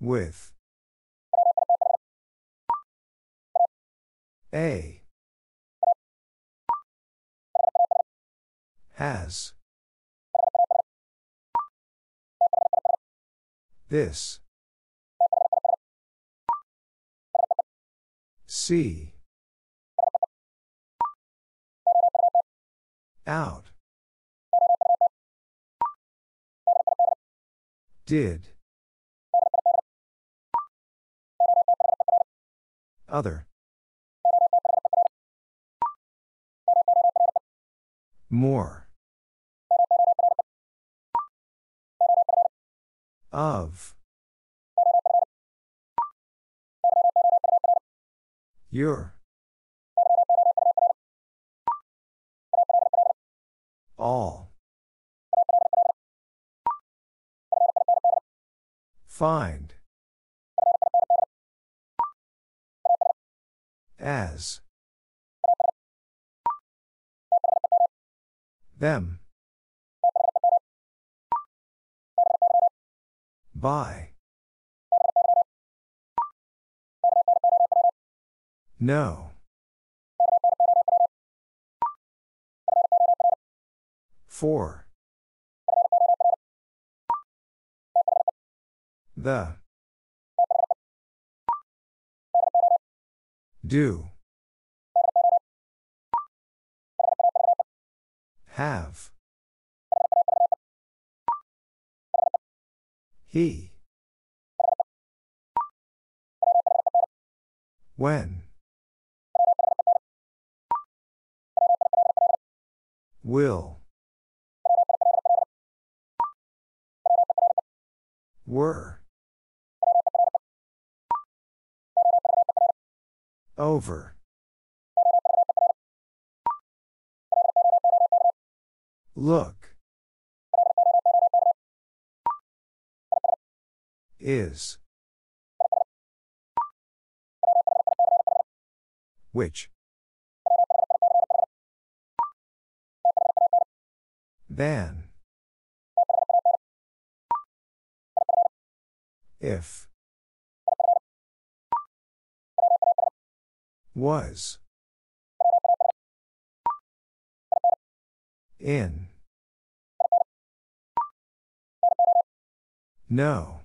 With. A. Has. This. See. Out. Did. Other. More. Of. Your. All. Find. As. Them. By. No. For. The. Do. Have. He. When. Will. Were. Over. Look. Is. Which? Than. If. Was. In. No.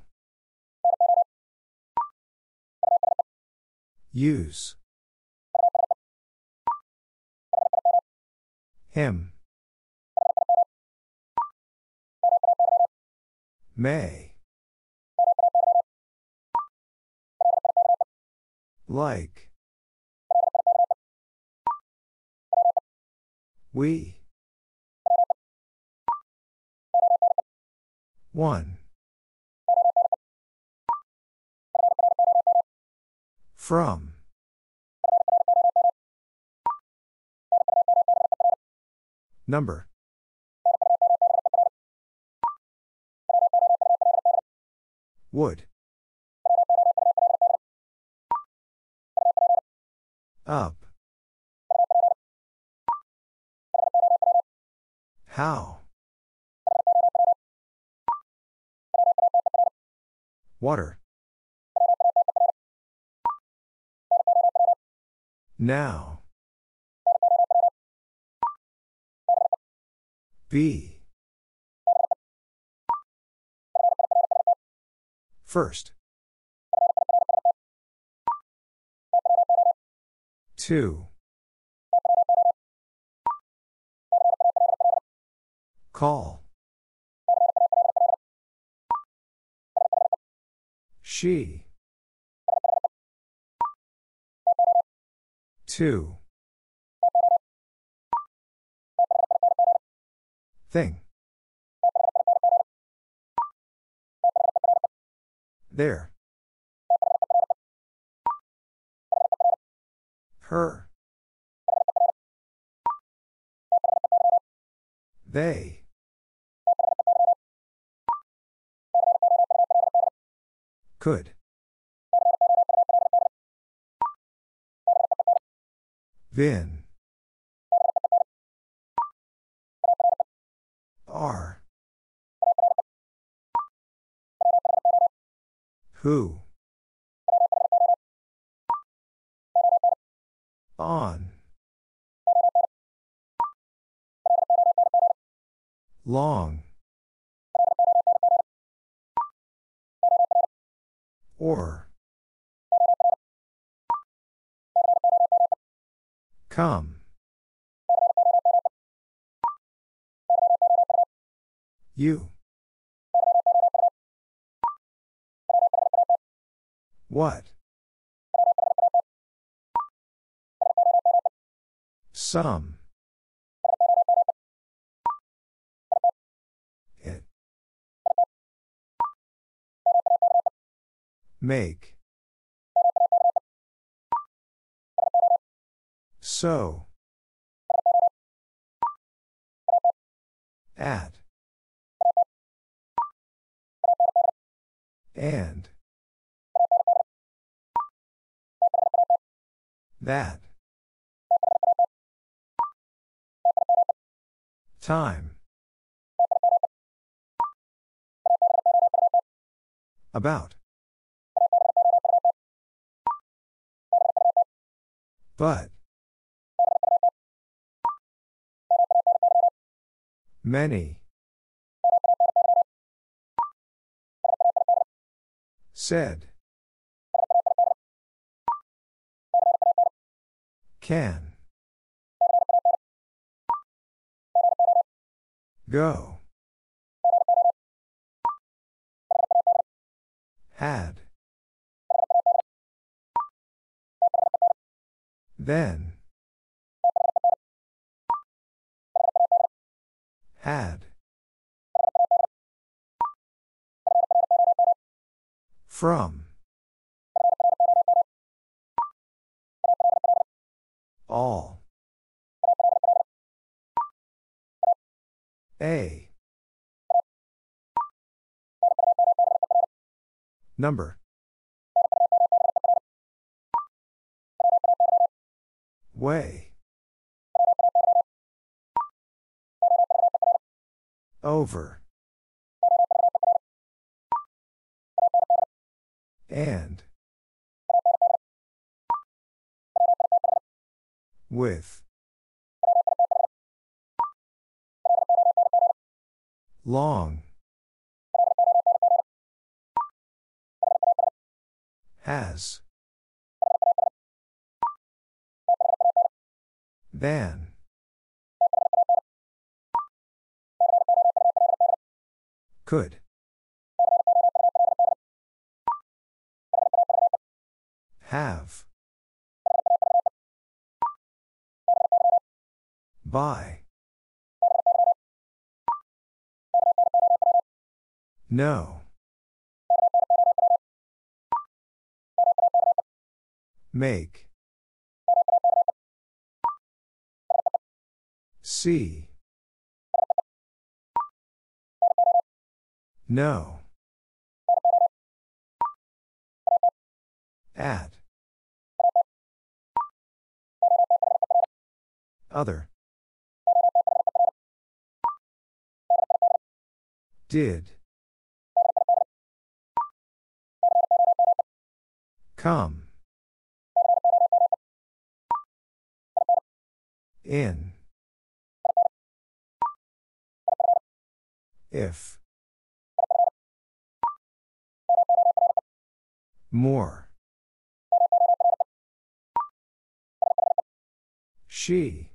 Use. Him. May. Like. We. One. From. Number. Would. Up. How? Water. Now. Be. First. Two. Call. She. Two. Thing. There. Her. They. Could. Vin. R. Who? On. Long. Or. Come. You. What? Some. Make. So. At. And. That. Time. About. But. Many. Said. Can. Go. Had. Then. Had. From. All. A. Number. Way. Over. And. With. Long. Has. Than. Could. Have. By. No. Make. See. No. At. Other. Did. Come. In. If. More. She.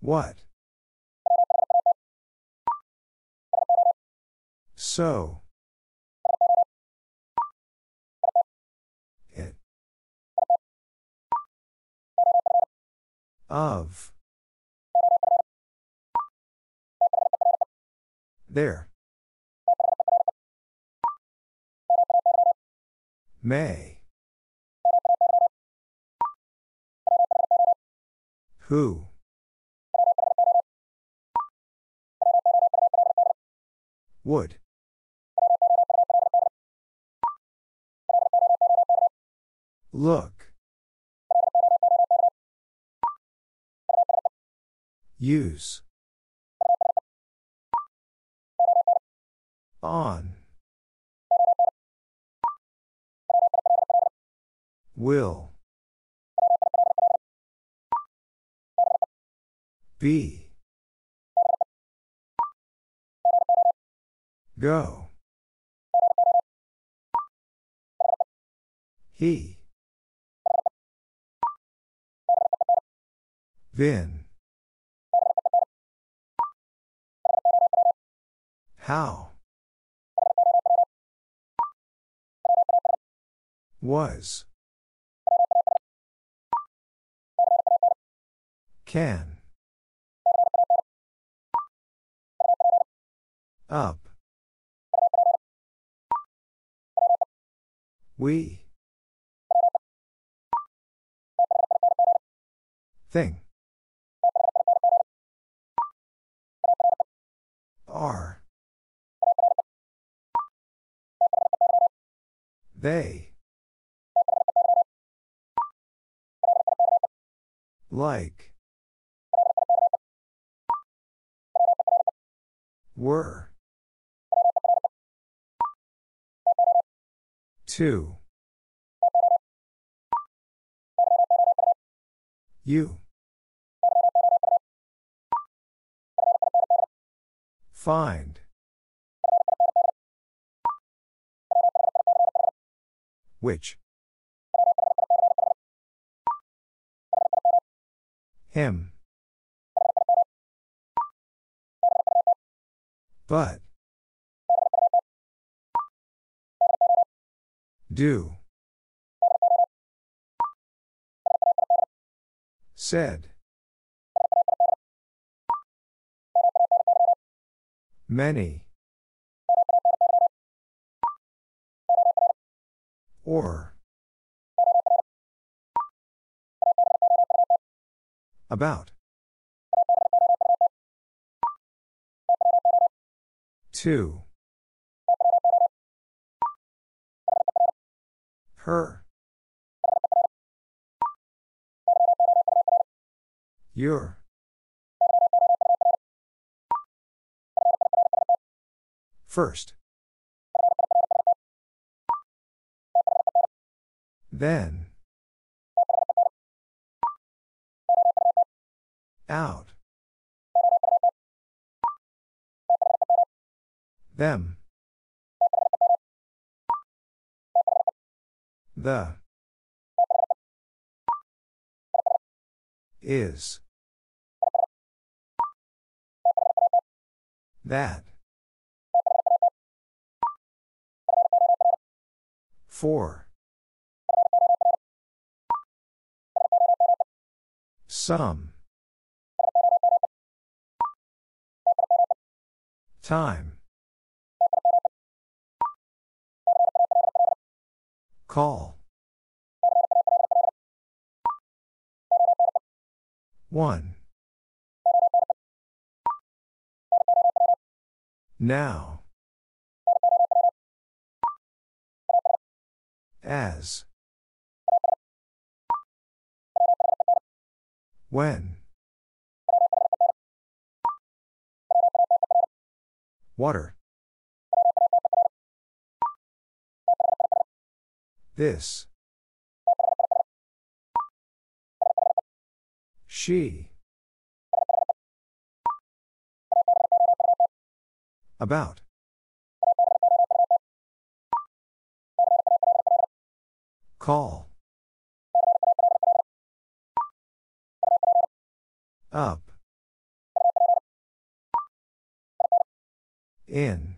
What? So. It. Of. There. May. Who? Would. Look. Use. On. Will. Be. Go. He. Vin. How? Was. Can. Up. We. Thing. Are. They. Like. Were. Two. You. Find. Which? Him. But. Do. Said. Many. Or. About. Two. Her. Your. First. Then. Out. Them. The. Is. That. For. Some. Time. Call. One. Now. As. When. Water. This. She. About. Call. Up. In.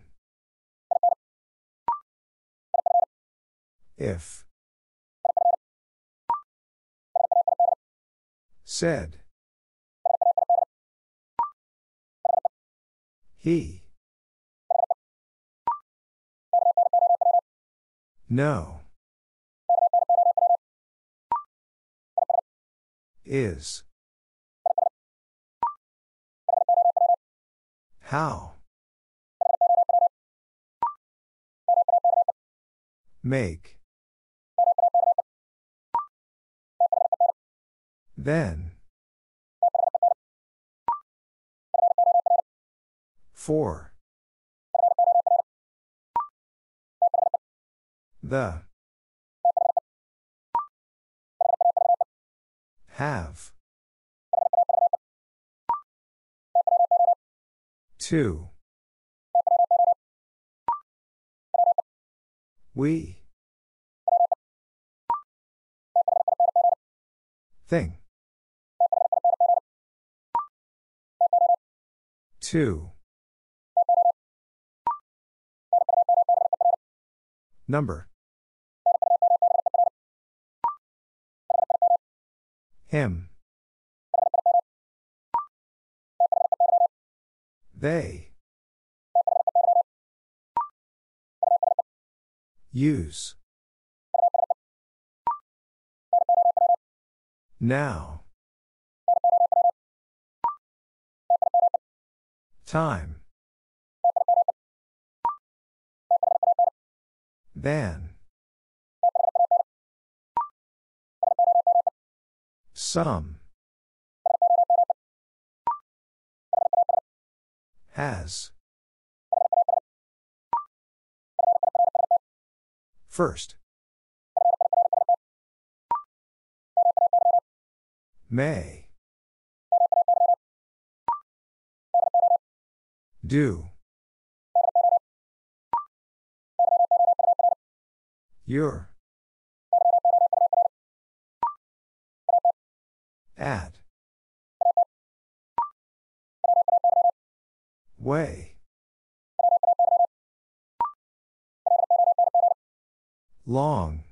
If. Said. He. No. Is. How? Make. Then. Four. The. Have. Two. We. Thing. Two. Number. Him. They. Use. Now. Time. Than. Some. Has. First. May. Do. Your. At. Way. Long.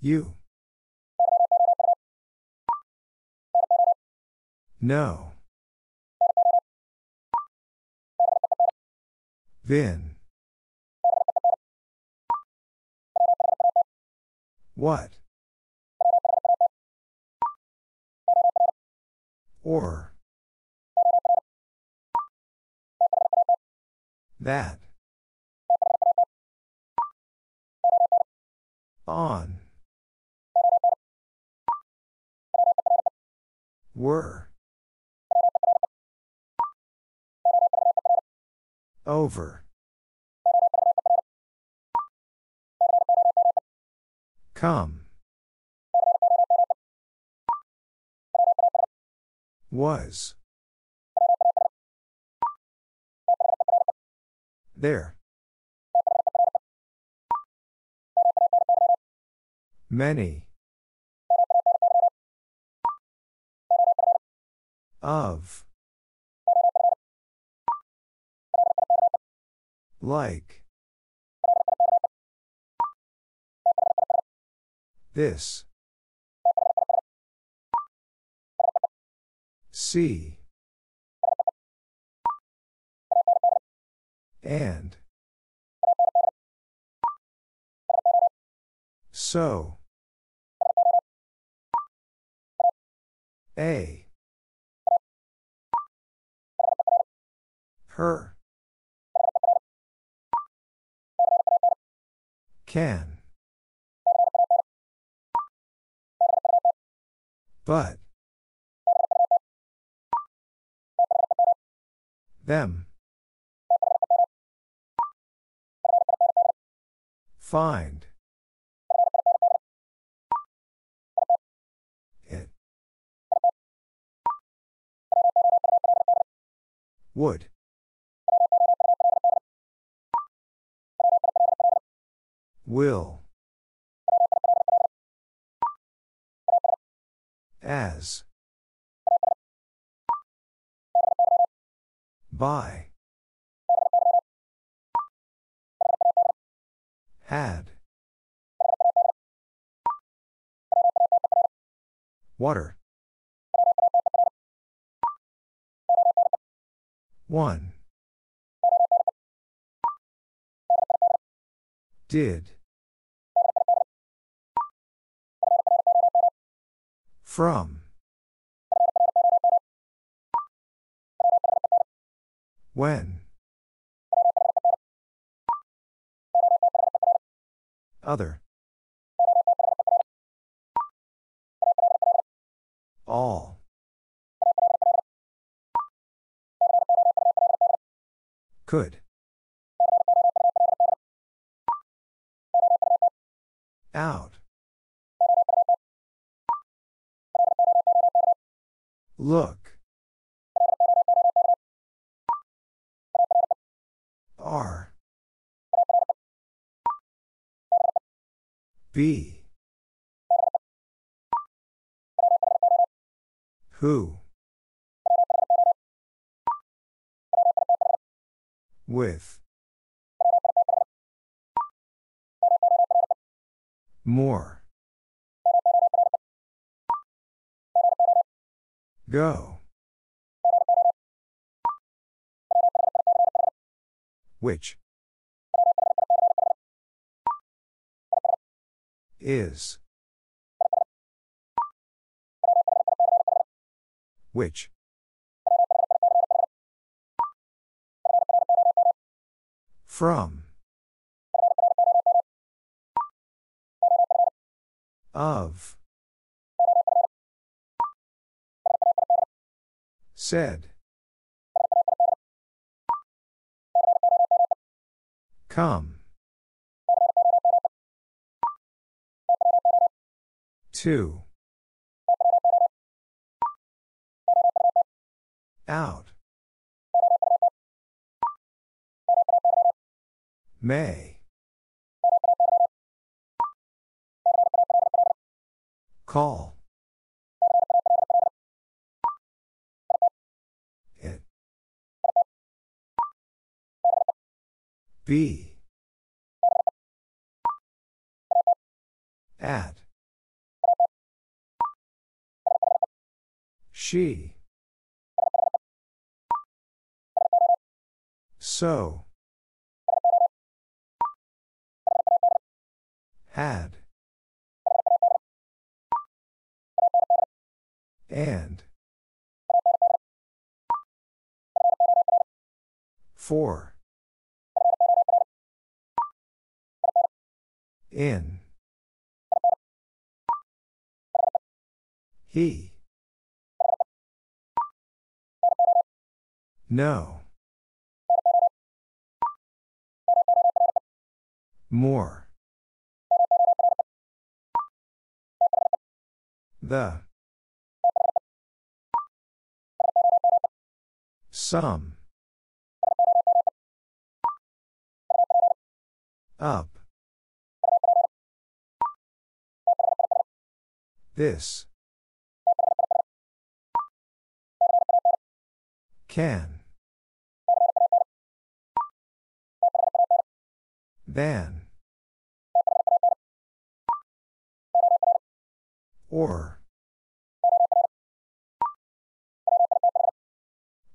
You. No. Vin. What? Or. That. On. Were. Over. Come. Was. There. Many. Of. Like. This. See. And. So. A. Her. Can. But. Them. Find. It. Would. Will. As. By. Had. Water. One. Did. From. When. Other. All. Could. Out. Look. Are. B. Who? With. More. Go. Which? Is. Which? From. Of. Said. Come. Two. Out. May. Call. It. B. At. She. So. Had. And. For. In. He. No. More. The. Some. Up. This. Can. Than. Or.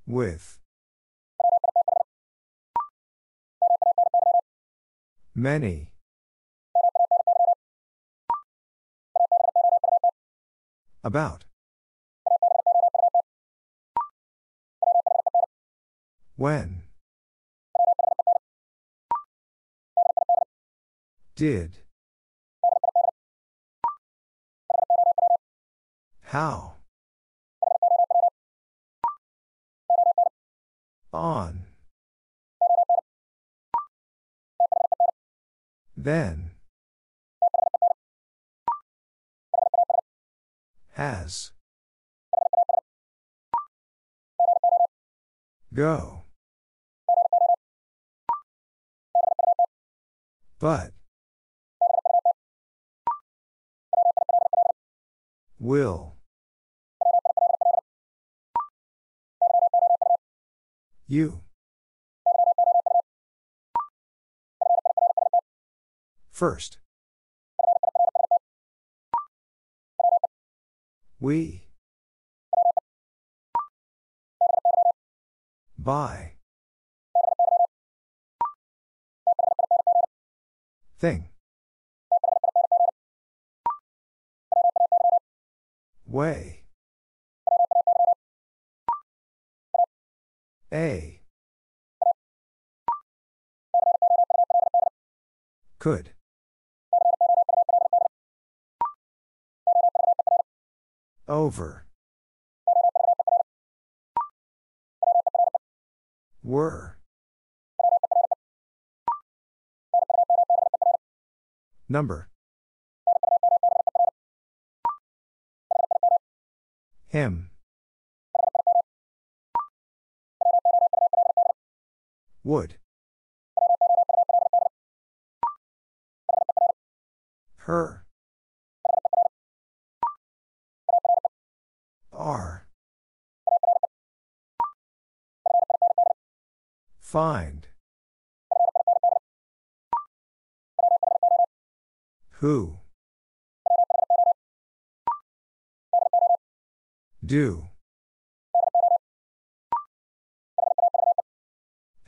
With. Many. About. When. Did. How? On. Then. Has. Go. But. Will. You. First. We. By. Thing. Way. A. Could. Over. Were. Number. Him. Would. Her. Are. Find. Who? Do.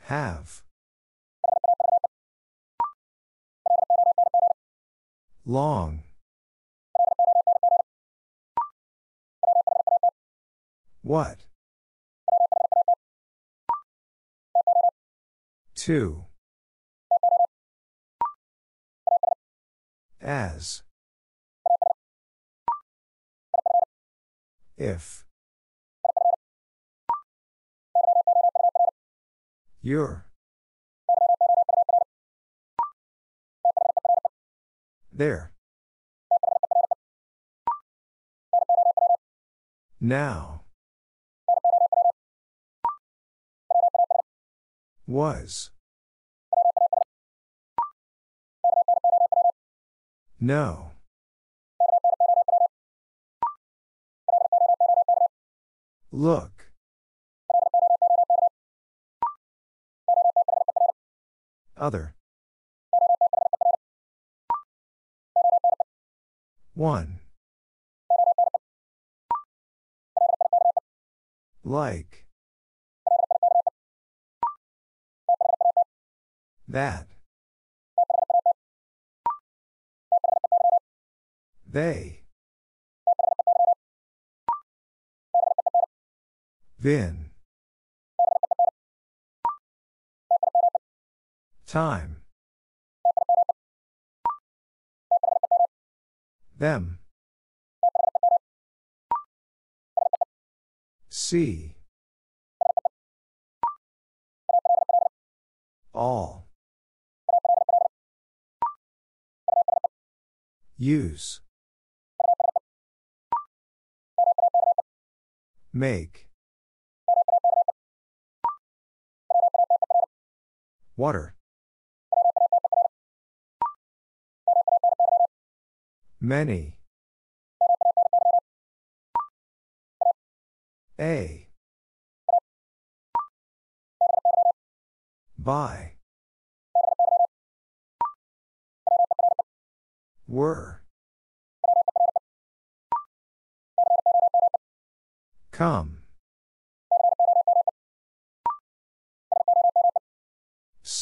Have. Long. What? Two. As. If. Your. There. Now. Was. No. Look. Other. One. Like. That. They. Been. Time. Them. See. All. Use. Make. Water. Many. A. By. Were. Come.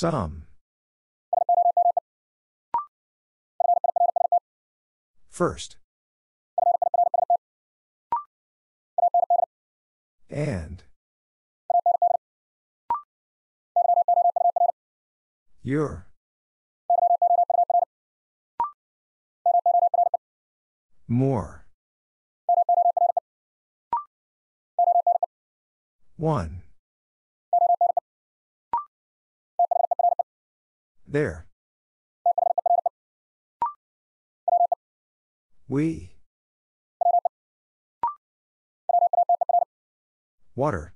Some. First. And. Your. More. One. There. We. Water.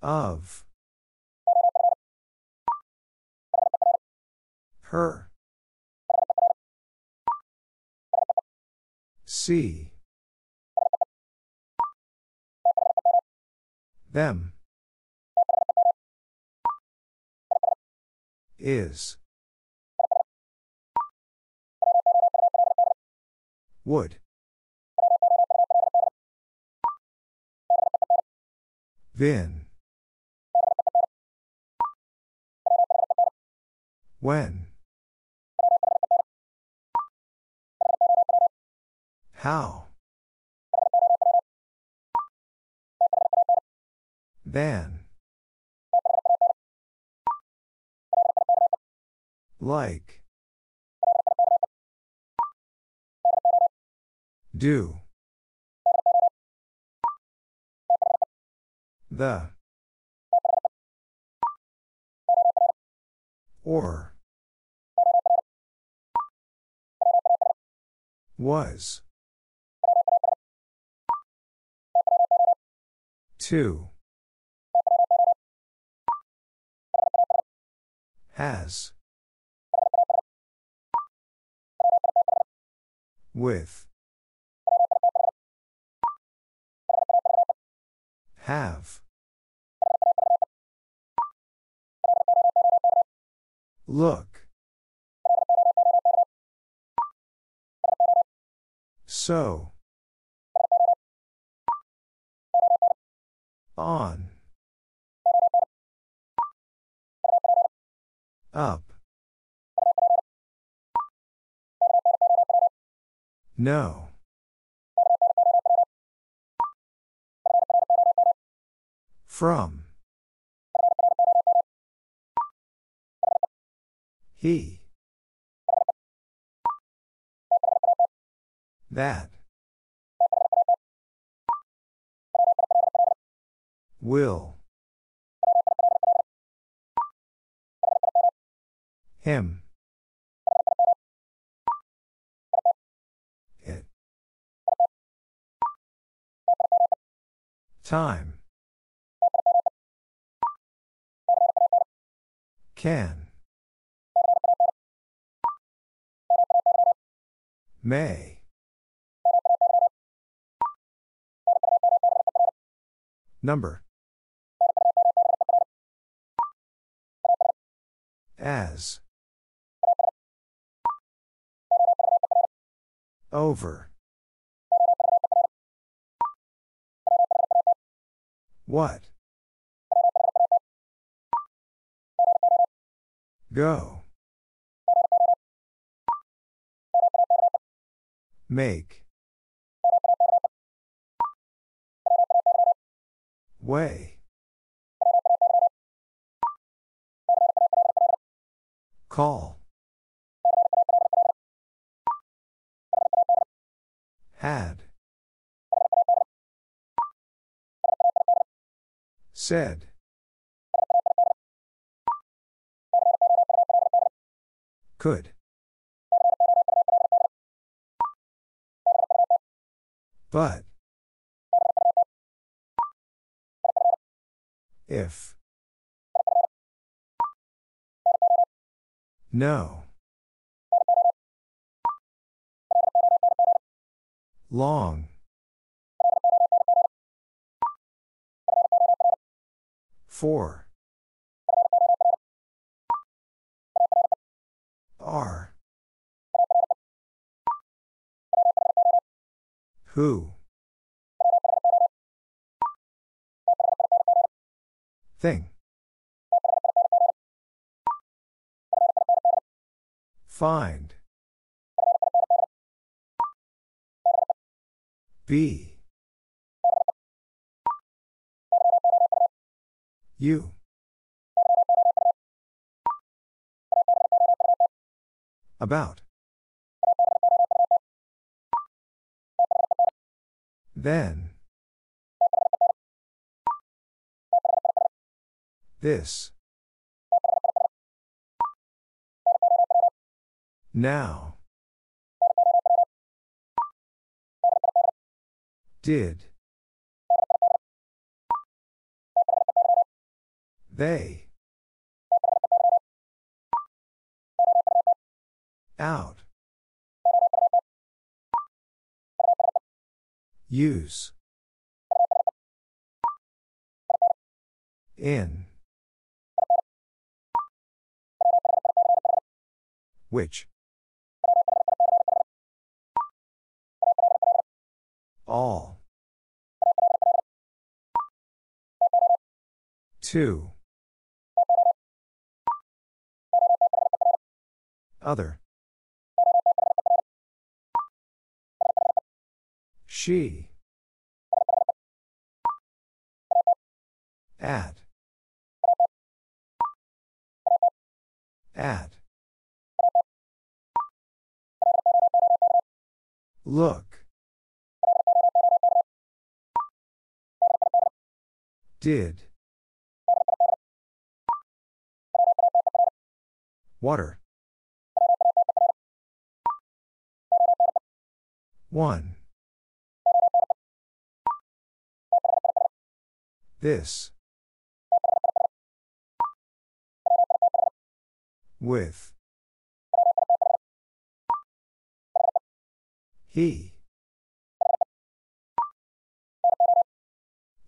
Of. Her. See. Them. Is. Would. Then. When. How. Then. Like. Do. The. Or. Was. Two. Has. With. Have. Look. So. On. Up. No. From. He. That. Will. Him. Time. Can. May. Number. As. Over. What? Go. Make. Way. Call. Had. Said. Could. But. If. No. Long. Four. R. Who? Thing. Find. Be. You. About. Then. This. Now. Did. They. Out. Use. In. Which? All. Two. Other. She. At. At. Look. Did. Water. 1. This. With. He.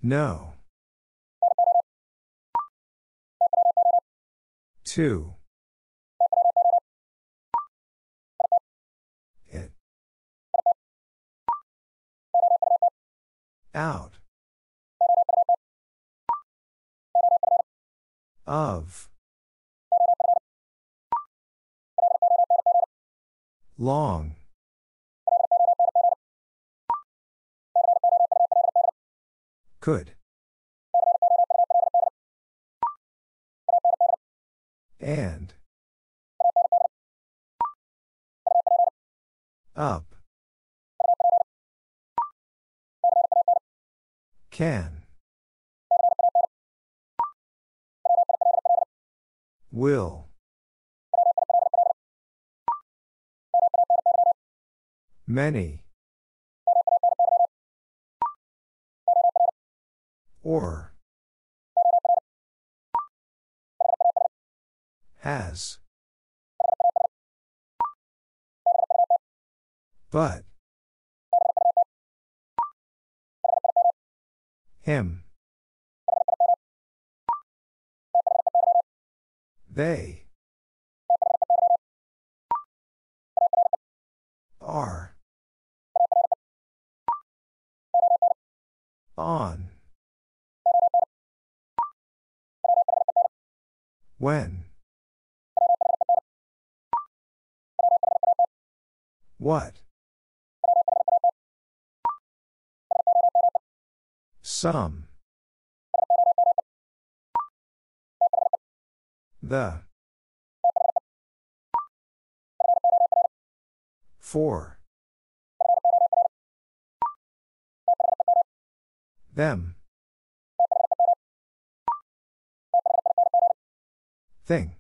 No. 2. Out. Of. Long. Could. And. Up. Can. Will. Many. Or. Has. But. Him. They. Are. On. When. What? Some. The. For. Them. Thing.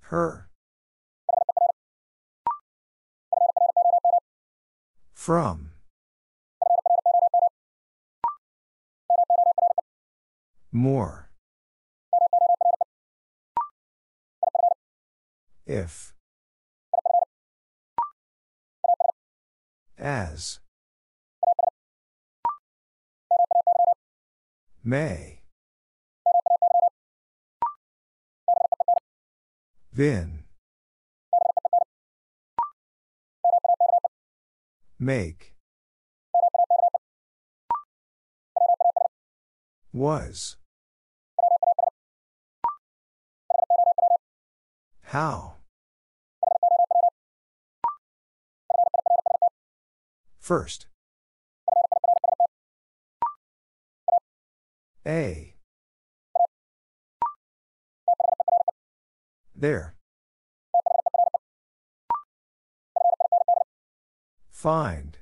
Her. From. More. If. As. May. Vin. Make. Was. How? First. A. There. Find.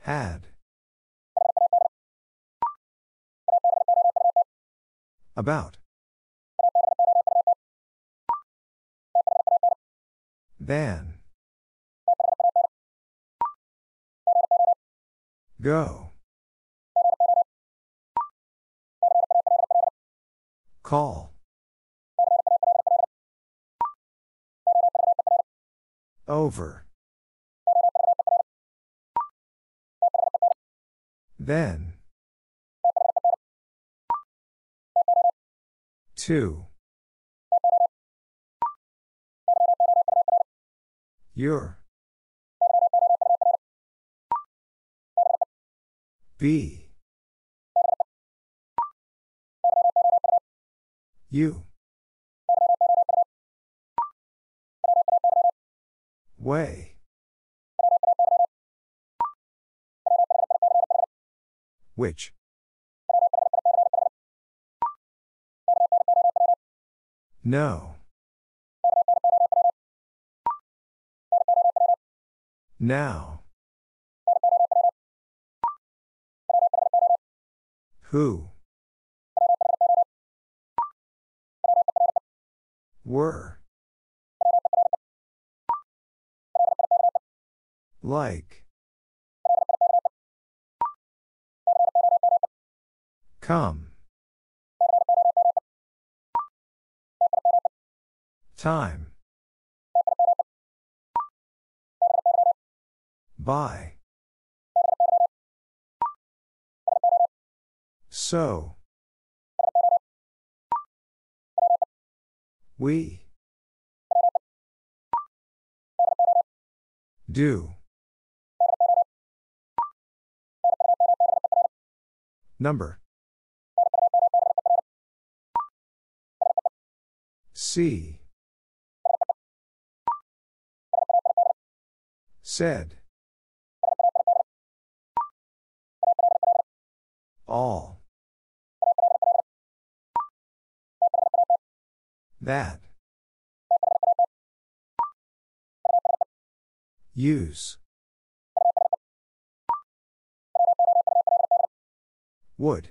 Had. About. Than. Go. Call. Over. Then. Two. Your. You. Way. Which? No. Now. Who? Were. Like. Come. Time. By. So. We. Do. Number. C. Said. All. That. Use. Would.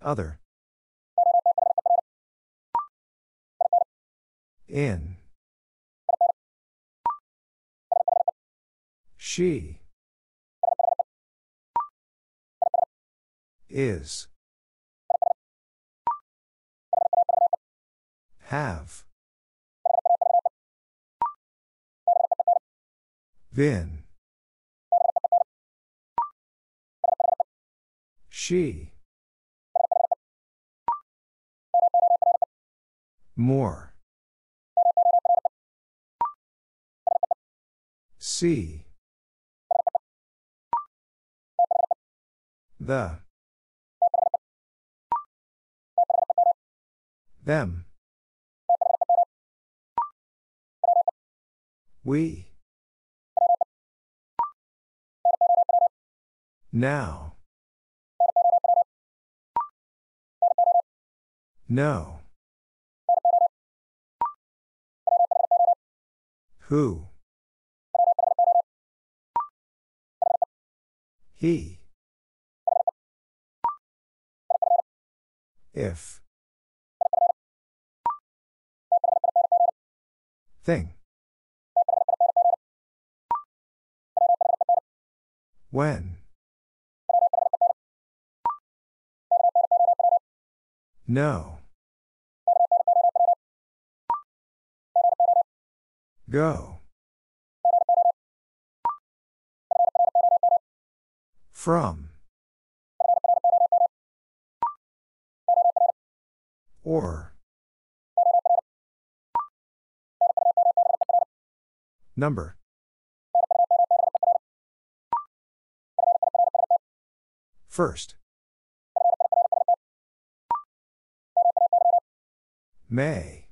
Other. In. She. Is. Have. Been. She. More. See. The. Them. We. Now. No. Who? He. If. Thing. When. No. Go. From. Or. Number. First. May.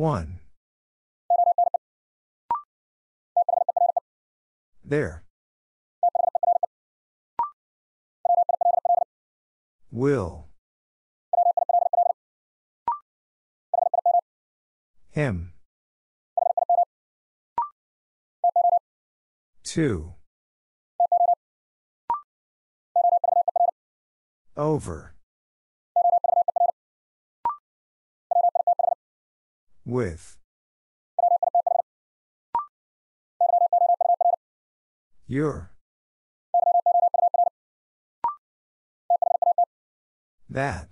One. There. Will. Him. Two. Over. With. Your. That.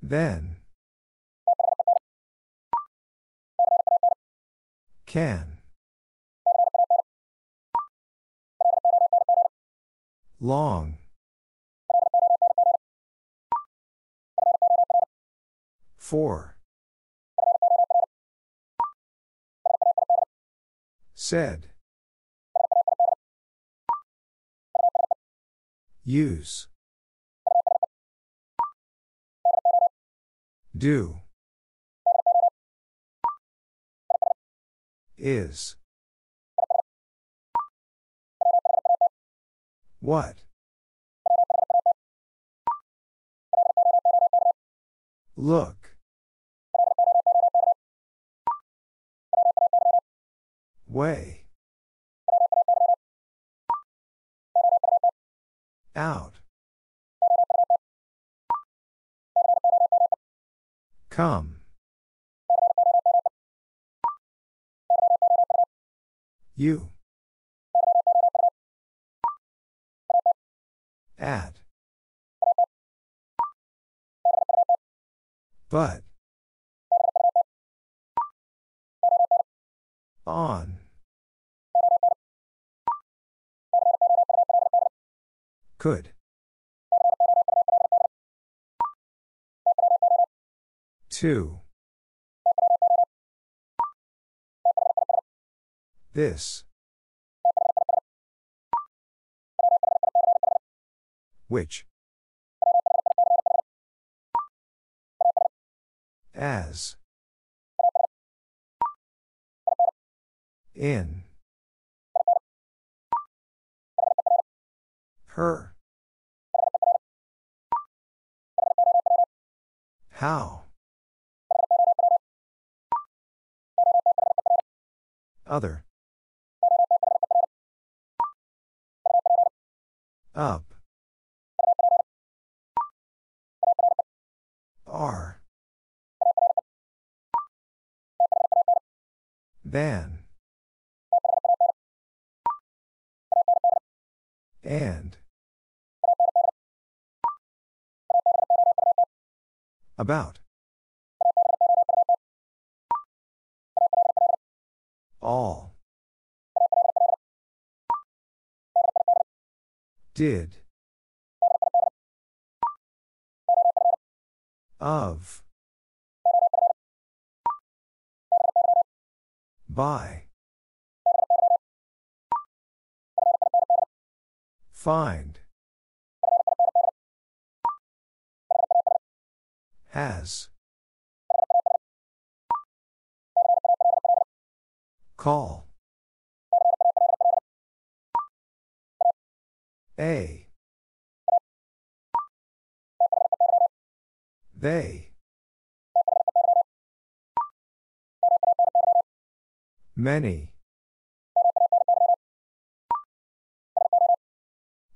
Then. Can. Long. Four. Said. Use. Do. Is. What? Look. Way. Out. Come. You. At. But. On. Could. Two. This. Which? As. In. Her. How? Other. Up. R. Than. And. About. All. Did. Of. By. Find. Has. Call. A. They. Many.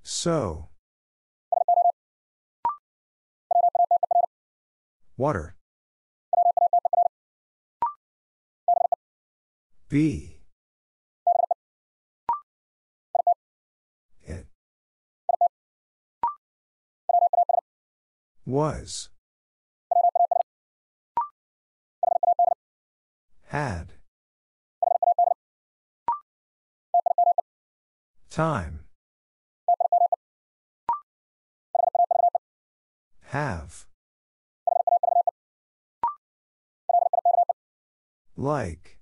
So. Water. B. It. Was. Had. Time. Have. Like.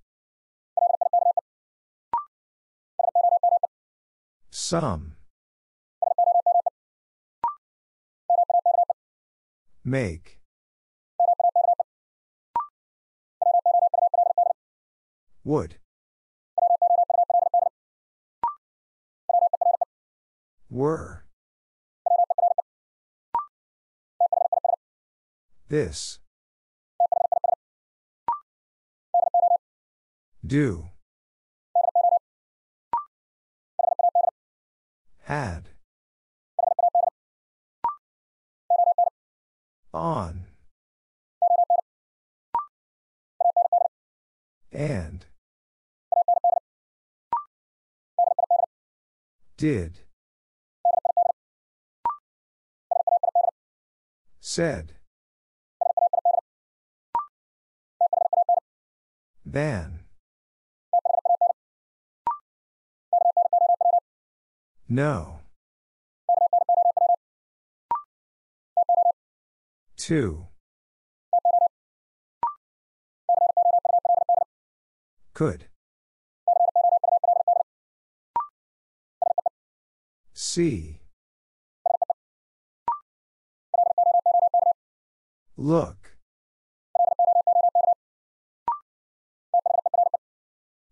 Some. Make. Would. Were. This. Do. Had. On. And. Did. Said. Than. No. Two. Could. See. Look.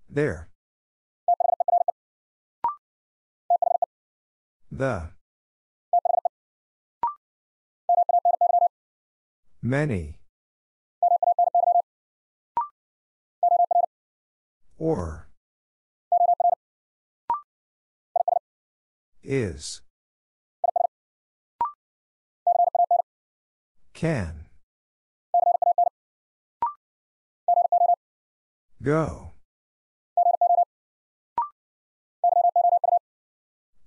There. The. Many. Or. Is. Can. Go.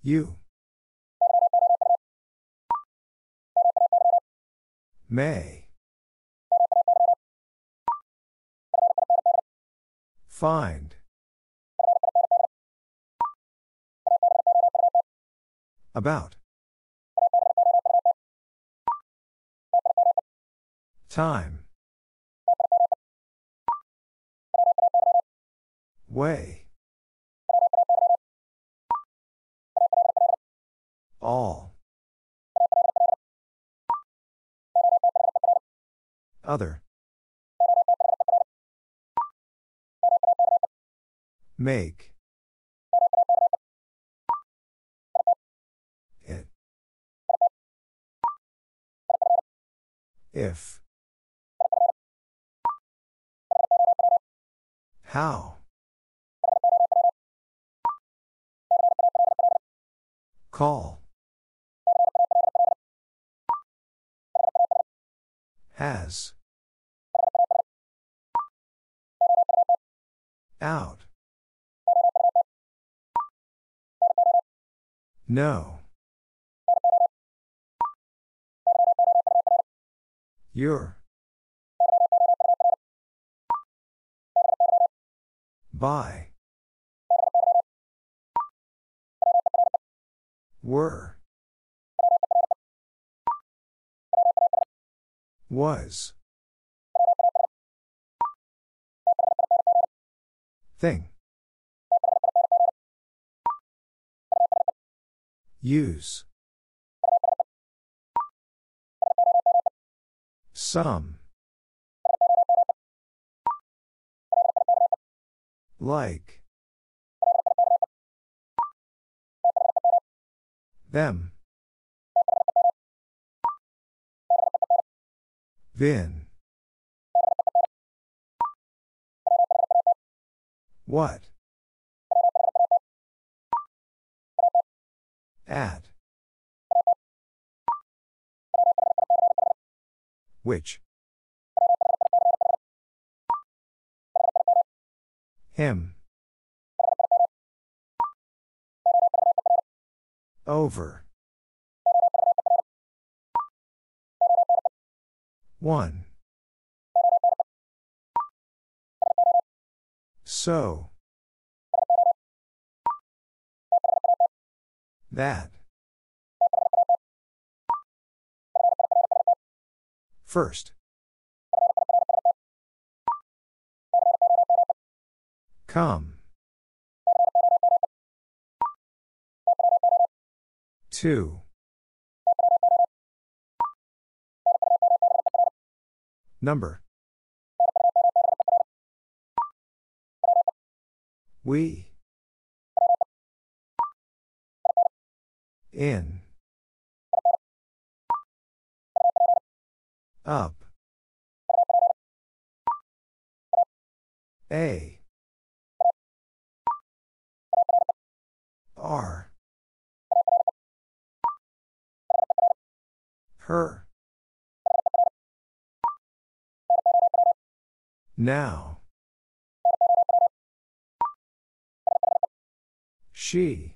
You. May. Find. About. Time. Way. All. Other. Make. It. If. How? Call. Has. Out. No. Your. By. Were. Was. Thing. Use. Some. Like. Them. Vin. What? At. Which? Him. Over. One. So. That. First. Come. Two. Number. We. In. Up. A. R. Her. Now. She.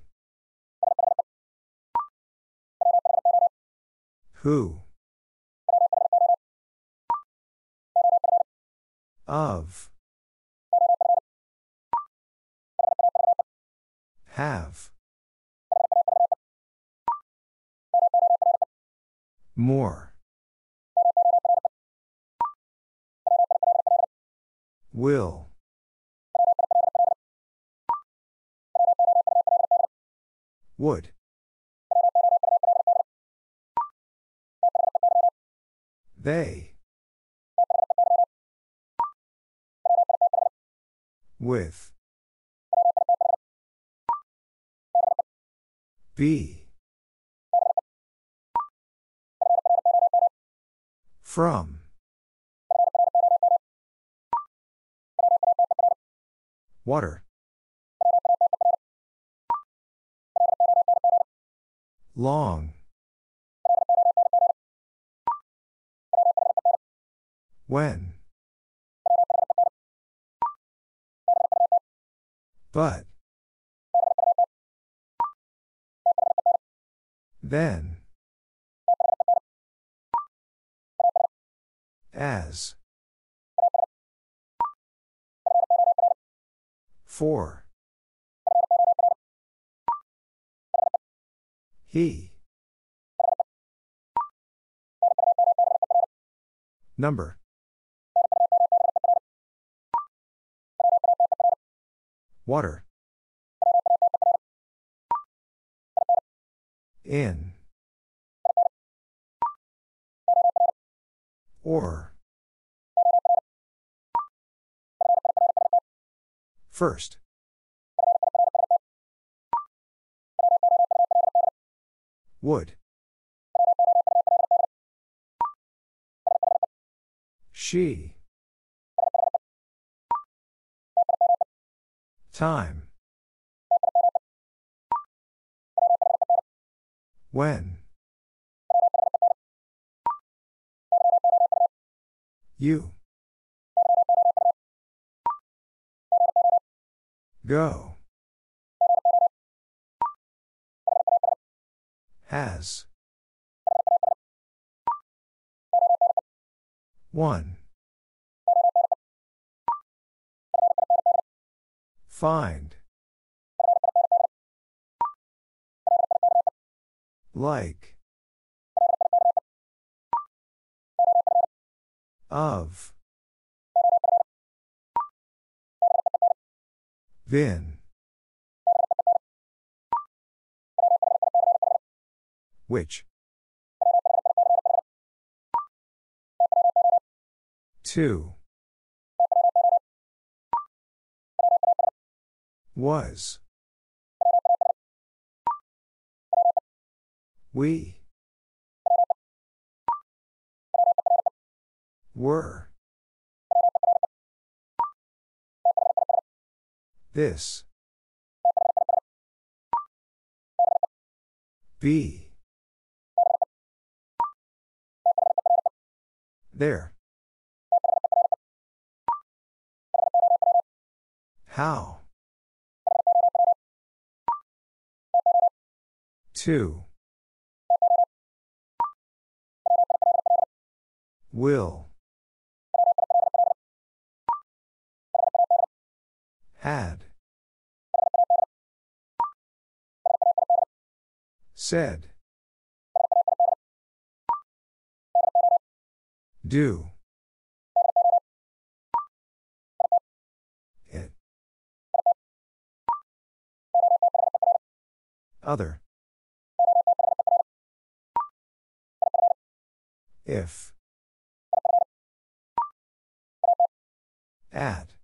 Who? Of. Have. More. Will. Would. They. With. Be. From. Water. Long. When. But. Then. As. For. He. Number. Water. In. Or. First. Would. She. Time. When. You. Go. Has. One. Find. Like. Of. Been. Which? Two. Was. We. Were. This. Be. There. How? Two. Will. Had. Said. Do. It. Other. If. At.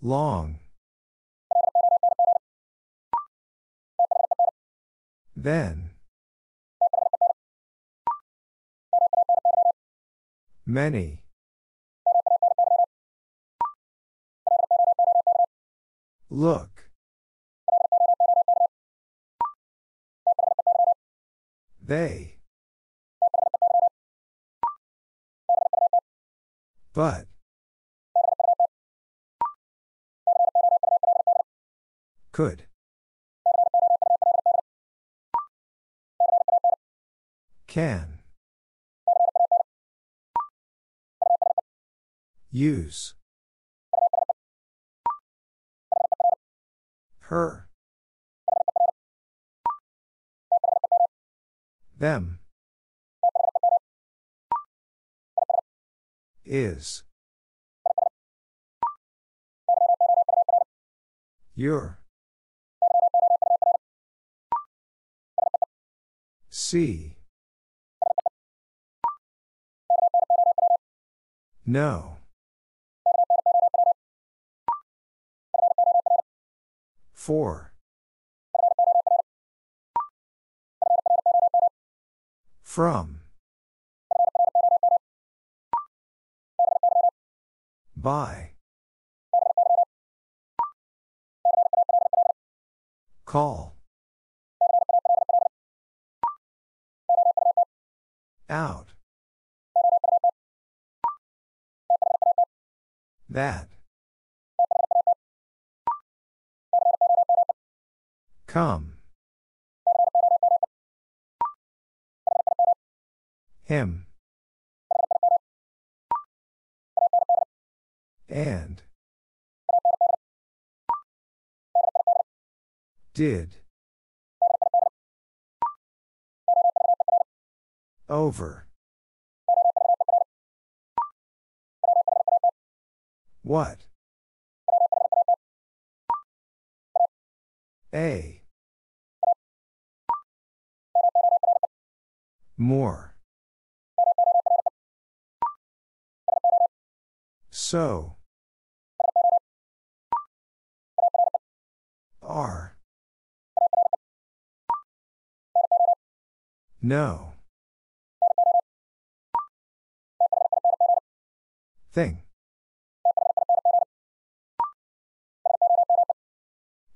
Long. Then. Many. Look. They. But. Could. Can. Use. Her. Them. Is. Your. See. No. Four. From. By. Call. Out. That. Come. Him. And. Did. Over. What? A. More. So. Are. No. Thing.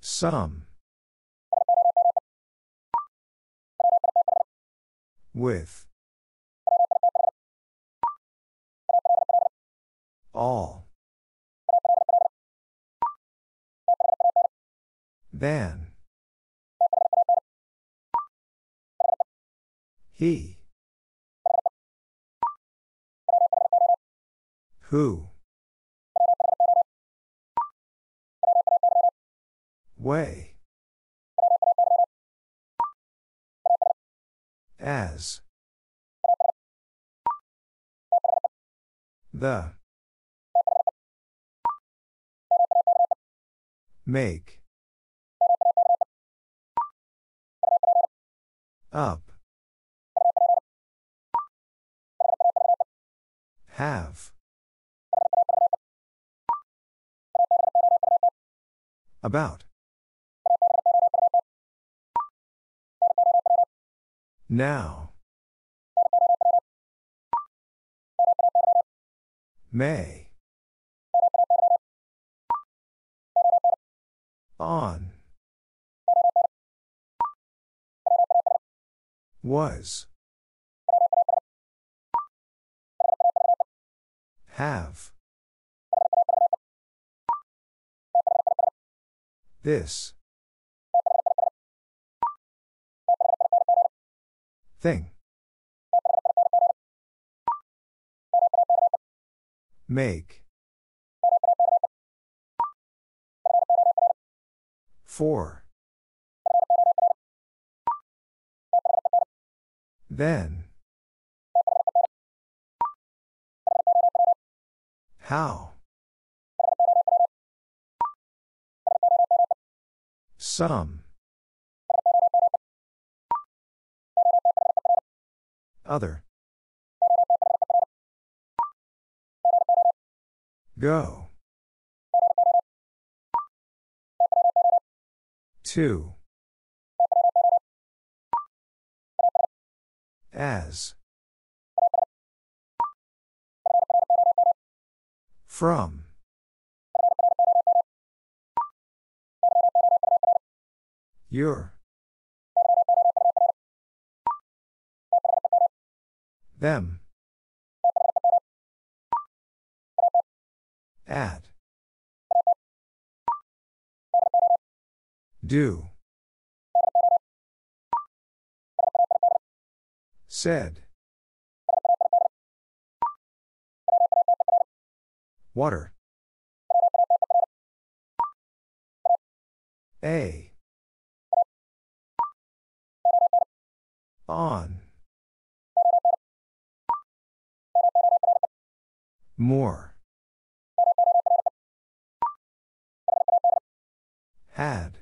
Some. With. All. Than. He. Who? Way. As. The. Make. Up. Have. About. Now. May. On. Was. Have. This. Thing. Make. Four. Then. How? Some. Other. Go. Two. As. From. Your. Them. At. Do. Said. Water. A. On. More. Had.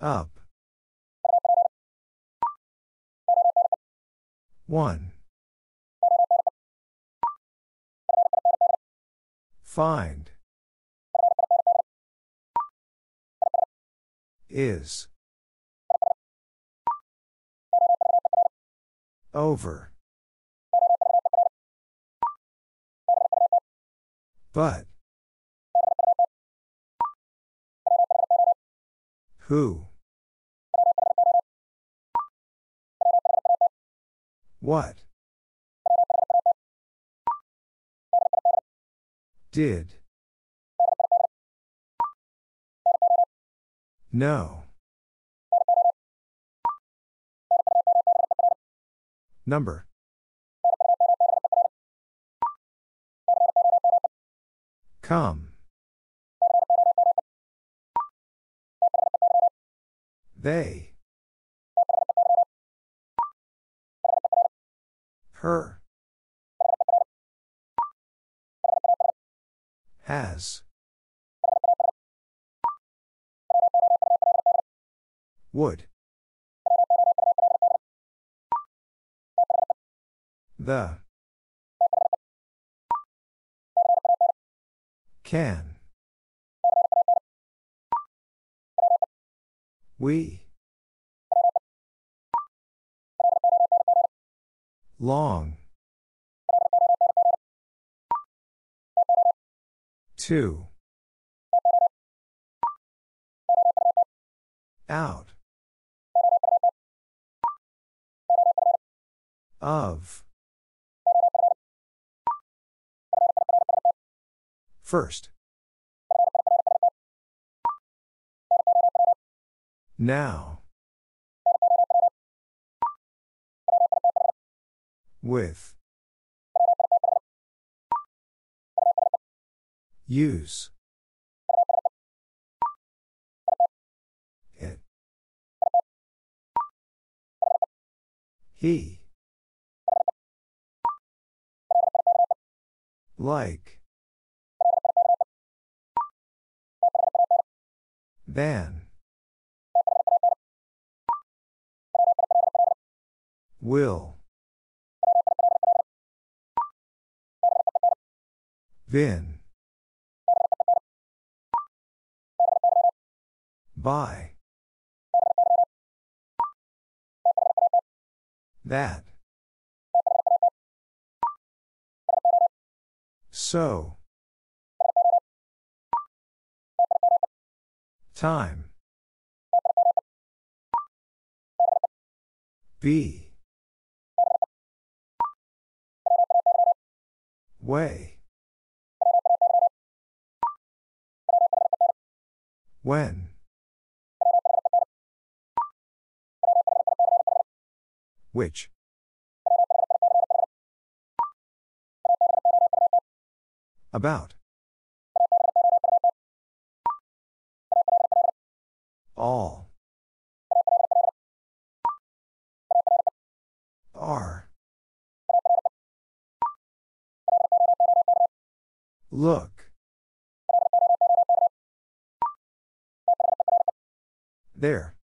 Up. One. Find. Is. Over. But. Who? What? Did. No. Number. Come. They. Her. Has. Would. The. Can. We. Long. Two. Out. Of. First. Now. With. Use. It. He. Like. Than. Will. Vin. By. That. So. Time. B. Way. When. Which? About. All. Are. Look. There.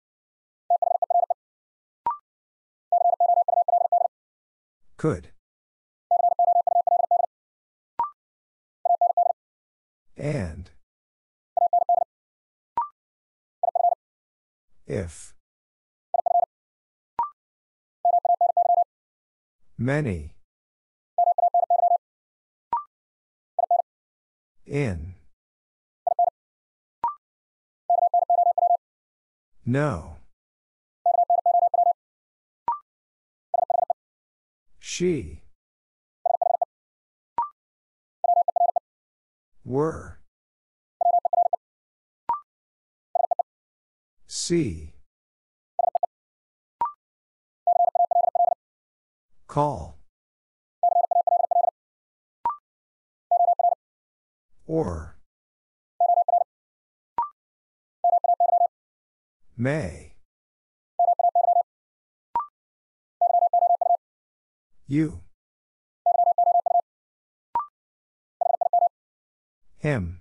Could. And. If. Many. In. No. She. Were. See. Call. Or. May. You. Him.